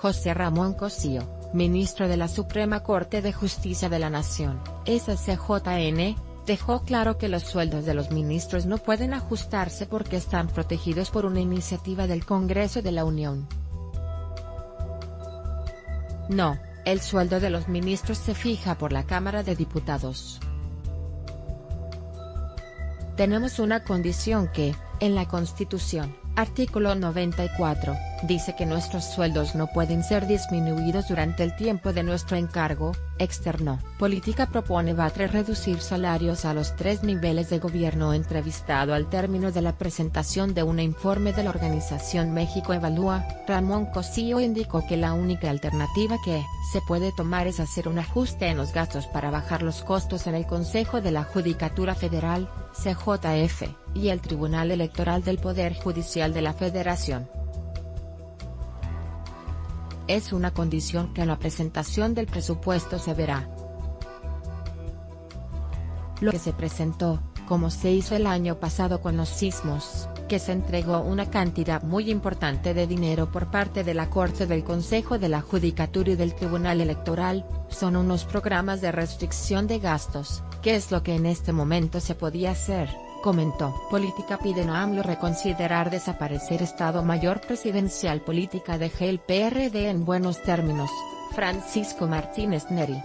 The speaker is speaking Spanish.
José Ramón Cosío, ministro de la Suprema Corte de Justicia de la Nación, SCJN, dejó claro que los sueldos de los ministros no pueden ajustarse porque están protegidos por una iniciativa del Congreso de la Unión. No, el sueldo de los ministros se fija por la Cámara de Diputados. Tenemos una condición que, en la Constitución, artículo 94, dice que nuestros sueldos no pueden ser disminuidos durante el tiempo de nuestro encargo, externo. Política propone Batre reducir salarios a los tres niveles de gobierno entrevistado al término de la presentación de un informe de la organización México Evalúa, Ramón Cosío indicó que la única alternativa que se puede tomar es hacer un ajuste en los gastos para bajar los costos en el Consejo de la Judicatura Federal, CJF, y el Tribunal Electoral del Poder Judicial de la Federación. Es una condición que en la presentación del presupuesto se verá. Lo que se presentó, como se hizo el año pasado con los sismos, que se entregó una cantidad muy importante de dinero por parte de la Corte del Consejo de la Judicatura y del Tribunal Electoral, son unos programas de restricción de gastos, que es lo que en este momento se podía hacer comentó. Política piden a AMLO reconsiderar desaparecer Estado Mayor Presidencial Política de el PRD en buenos términos, Francisco Martínez Neri.